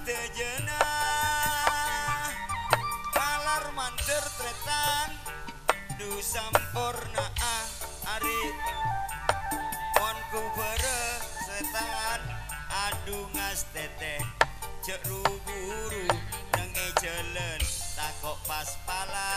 tejena alar mandir tretan. Nu sampurna ah ari. Monku bere setan adu ngas tete cek ruburu nenge jelen takok pas pala.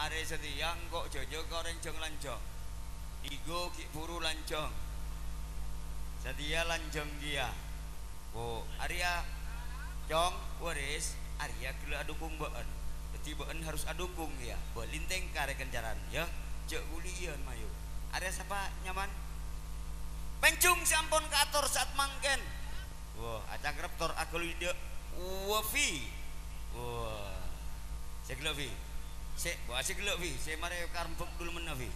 Are setiang kok jojo koreng jeng lanjong igo ki buru lanjong. Setia lanjong dia oh Arya. Jong waris Arya gila adukung been jadi been harus adukung ya. Belinteng kare kencaran ya. Cek kuliah mayu. Arya siapa? Nyaman? Pencung sampun kator saat mangken. Wah acang reptor aku ide wafi wah saya gila saya wah saya gila saya mari dulu menavi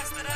hasta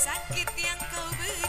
sakit yang kau berikan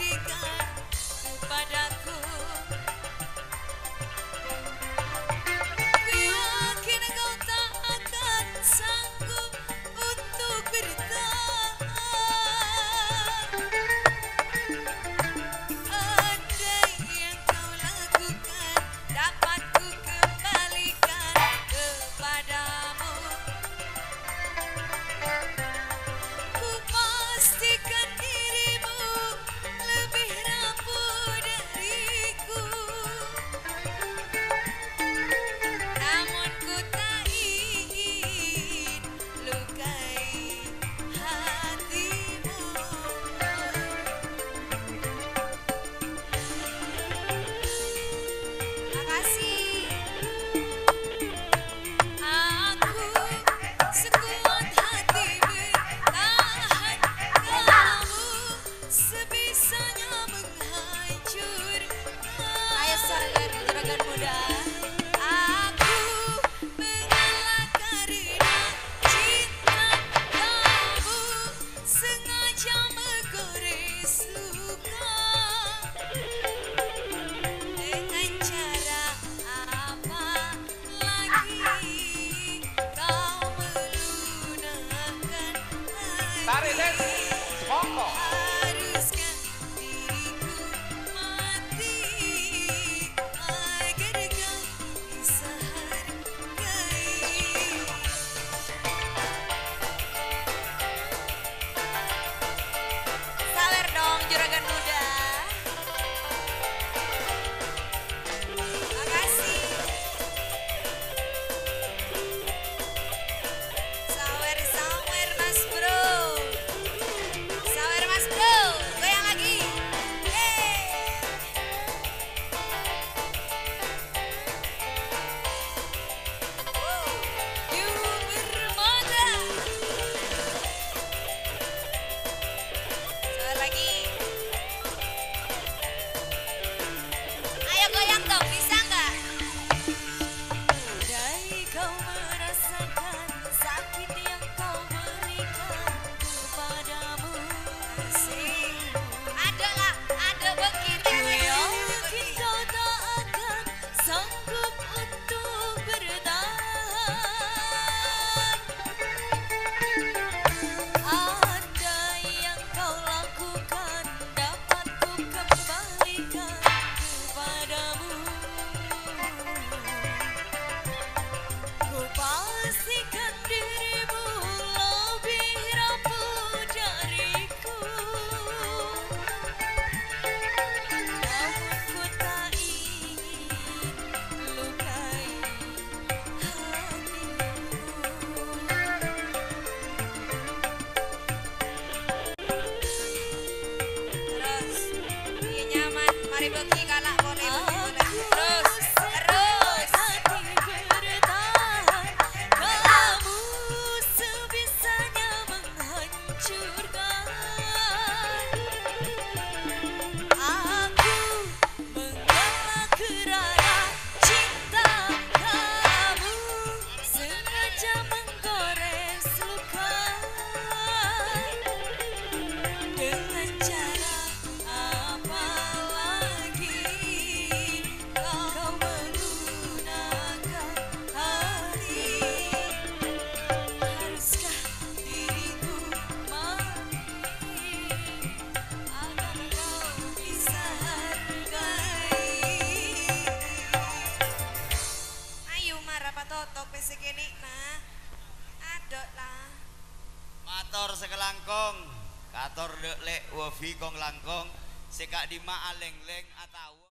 Arre, let's boleh kong langkong, sekak di ma aleng leng atau